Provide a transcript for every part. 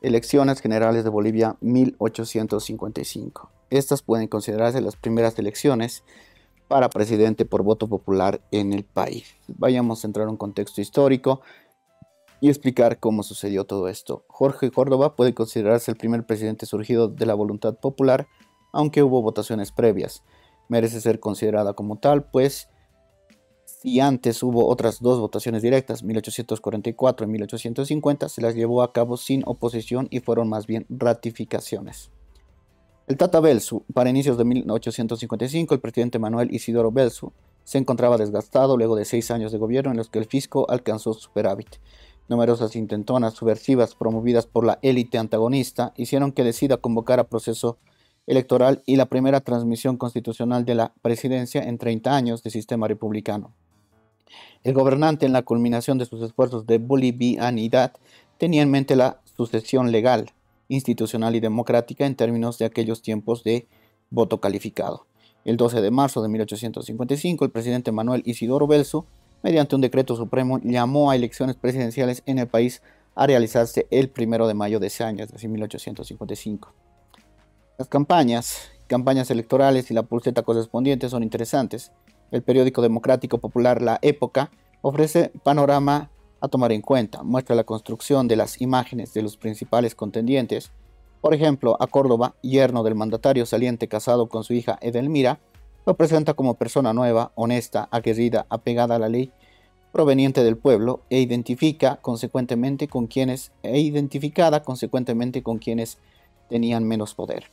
Elecciones Generales de Bolivia 1855. Estas pueden considerarse las primeras elecciones para presidente por voto popular en el país. Vayamos a entrar en un contexto histórico y explicar cómo sucedió todo esto. Jorge Córdoba puede considerarse el primer presidente surgido de la voluntad popular, aunque hubo votaciones previas. Merece ser considerada como tal, pues si antes hubo otras dos votaciones directas, 1844 y 1850, se las llevó a cabo sin oposición y fueron más bien ratificaciones. El Tata Belsu, para inicios de 1855, el presidente Manuel Isidoro Belsu se encontraba desgastado luego de seis años de gobierno en los que el fisco alcanzó superávit. Numerosas intentonas subversivas promovidas por la élite antagonista hicieron que decida convocar a proceso electoral y la primera transmisión constitucional de la presidencia en 30 años de sistema republicano. El gobernante, en la culminación de sus esfuerzos de bolivianidad, tenía en mente la sucesión legal, institucional y democrática en términos de aquellos tiempos de voto calificado. El 12 de marzo de 1855, el presidente Manuel Isidoro Belso, mediante un decreto supremo, llamó a elecciones presidenciales en el país a realizarse el 1 de mayo de ese año, es decir, 1855. Las campañas, campañas electorales y la pulseta correspondiente son interesantes. El periódico democrático popular La Época ofrece panorama a tomar en cuenta. Muestra la construcción de las imágenes de los principales contendientes. Por ejemplo, a Córdoba, yerno del mandatario saliente casado con su hija Edelmira, lo presenta como persona nueva, honesta, aguerrida, apegada a la ley, proveniente del pueblo e identifica consecuentemente con quienes e identificada consecuentemente con quienes tenían menos poder.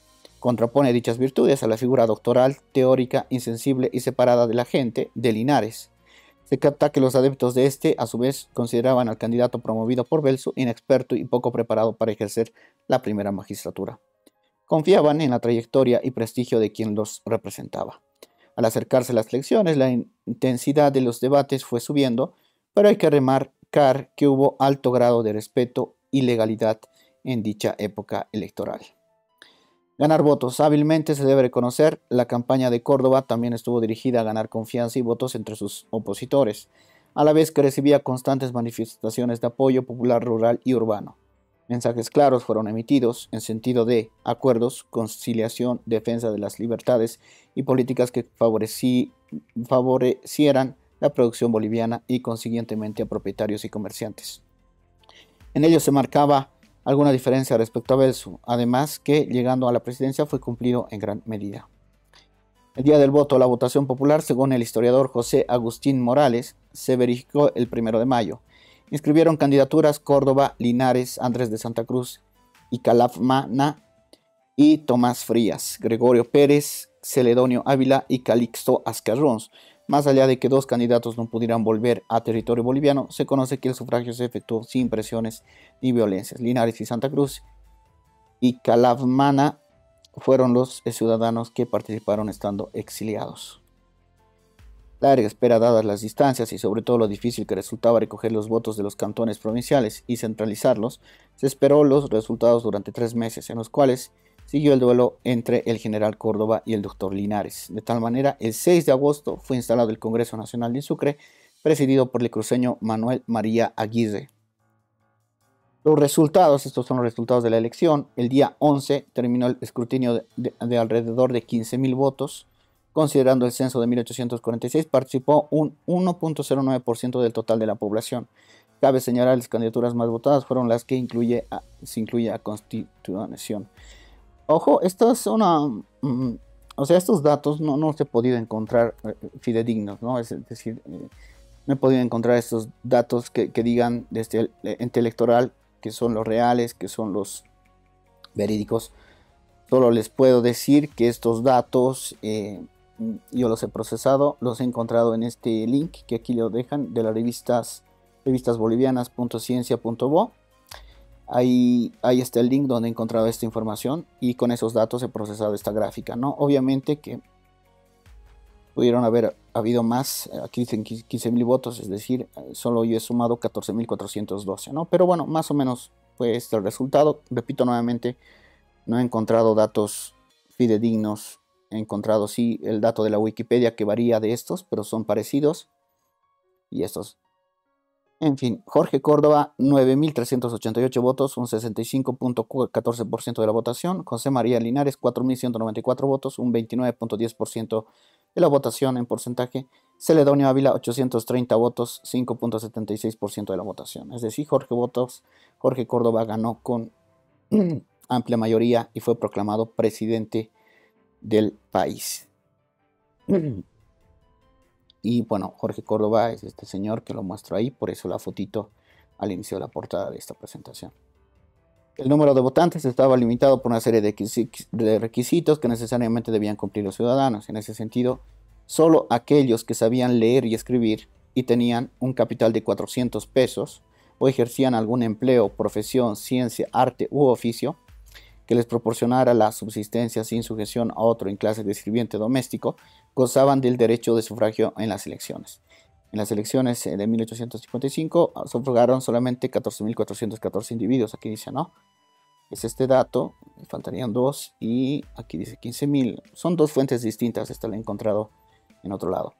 Contrapone dichas virtudes a la figura doctoral, teórica, insensible y separada de la gente de Linares. Se capta que los adeptos de este, a su vez, consideraban al candidato promovido por Belso inexperto y poco preparado para ejercer la primera magistratura. Confiaban en la trayectoria y prestigio de quien los representaba. Al acercarse las elecciones, la intensidad de los debates fue subiendo, pero hay que remarcar que hubo alto grado de respeto y legalidad en dicha época electoral. Ganar votos. Hábilmente se debe reconocer, la campaña de Córdoba también estuvo dirigida a ganar confianza y votos entre sus opositores, a la vez que recibía constantes manifestaciones de apoyo popular rural y urbano. Mensajes claros fueron emitidos en sentido de acuerdos, conciliación, defensa de las libertades y políticas que favorecieran la producción boliviana y consiguientemente a propietarios y comerciantes. En ellos se marcaba alguna diferencia respecto a Belsu, además que llegando a la presidencia fue cumplido en gran medida. El día del voto, la votación popular, según el historiador José Agustín Morales, se verificó el primero de mayo. Inscribieron candidaturas Córdoba, Linares, Andrés de Santa Cruz y Calafmana y Tomás Frías, Gregorio Pérez, Celedonio Ávila y Calixto Ascarrons. Más allá de que dos candidatos no pudieran volver a territorio boliviano, se conoce que el sufragio se efectuó sin presiones ni violencias. Linares y Santa Cruz y Calavmana fueron los ciudadanos que participaron estando exiliados. La larga espera dadas las distancias y sobre todo lo difícil que resultaba recoger los votos de los cantones provinciales y centralizarlos, se esperó los resultados durante tres meses, en los cuales siguió el duelo entre el general Córdoba y el doctor Linares. De tal manera, el 6 de agosto fue instalado el Congreso Nacional de Sucre, presidido por el cruceño Manuel María Aguirre. Los resultados, estos son los resultados de la elección. El día 11 terminó el escrutinio de, alrededor de 15.000 votos. Considerando el censo de 1846, participó un 1.09% del total de la población. Cabe señalar las candidaturas más votadas fueron las que incluye se incluye a Constitución. Ojo, esto es una... Mm, o sea, estos datos no, no se he podido encontrar eh, fidedignos, ¿no? Es decir, eh, no he podido encontrar estos datos que, digan desde el ente electoral que son los reales, que son los verídicos. Solo les puedo decir que estos datos eh, yo los he procesado, los he encontrado en este link que aquí lo dejan de las revistas revistasbolivianas.ciencia.bo Ahí, ahí está el link donde he encontrado esta información y con esos datos he procesado esta gráfica, ¿no? Obviamente que pudieron haber habido más, aquí dicen 15.000 votos, es decir, solo yo he sumado 14.412, ¿no? Pero bueno, más o menos fue este el resultado. Repito nuevamente, no he encontrado datos fidedignos, he encontrado sí el dato de la Wikipedia que varía de estos, pero son parecidos. Y estos En fin, Jorge Córdoba, 9.388 votos, un 65.14% de la votación. José María Linares, 4.194 votos, un 29.10% de la votación en porcentaje. Celedonio Ávila, 830 votos, 5.76% de la votación. Es decir, Jorge, votos, Jorge Córdoba ganó con amplia mayoría y fue proclamado presidente del país. Y bueno, Jorge Córdoba es este señor que lo muestro ahí, por eso la fotito al inicio de la portada de esta presentación. El número de votantes estaba limitado por una serie de requisitos que necesariamente debían cumplir los ciudadanos. En ese sentido, solo aquellos que sabían leer y escribir y tenían un capital de 400 pesos o ejercían algún empleo, profesión, ciencia, arte u oficio que les proporcionara la subsistencia sin sujeción a otro en clase de sirviente doméstico, gozaban del derecho de sufragio en las elecciones. En las elecciones eh, de 1855 ah, sufragaron solamente 14.414 individuos. Aquí dice, ¿no? Es este dato, faltarían dos, y aquí dice 15.000. Son dos fuentes distintas, esta la he encontrado en otro lado.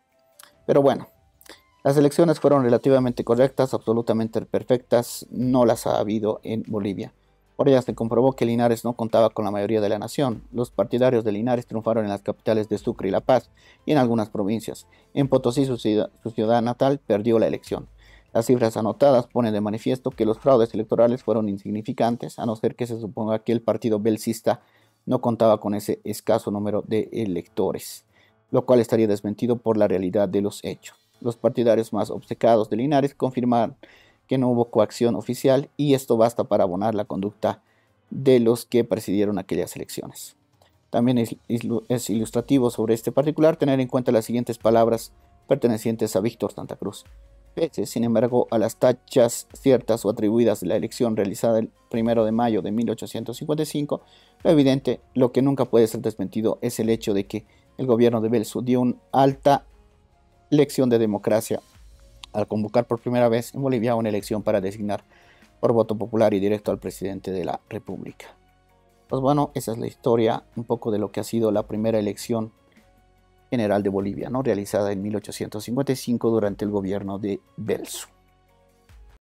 Pero bueno, las elecciones fueron relativamente correctas, absolutamente perfectas, no las ha habido en Bolivia. Por ellas se comprobó que Linares no contaba con la mayoría de la nación. Los partidarios de Linares triunfaron en las capitales de Sucre y La Paz y en algunas provincias. En Potosí, su ciudad, natal, perdió la elección. Las cifras anotadas ponen de manifiesto que los fraudes electorales fueron insignificantes, a no ser que se suponga que el partido belcista no contaba con ese escaso número de electores, lo cual estaría desmentido por la realidad de los hechos. Los partidarios más obcecados de Linares confirmaron que no hubo coacción oficial y esto basta para abonar la conducta de los que presidieron aquellas elecciones. También es, ilustrativo sobre este particular tener en cuenta las siguientes palabras pertenecientes a Víctor Santa Cruz. Pese, sin embargo, a las tachas ciertas o atribuidas de la elección realizada el 1 de mayo de 1855, lo evidente, lo que nunca puede ser desmentido, es el hecho de que el gobierno de Belsu dio una alta lección de democracia al convocar por primera vez en Bolivia una elección para designar por voto popular y directo al presidente de la República. Pues bueno, esa es la historia un poco de lo que ha sido la primera elección general de Bolivia, ¿no? realizada en 1855 durante el gobierno de Belsu.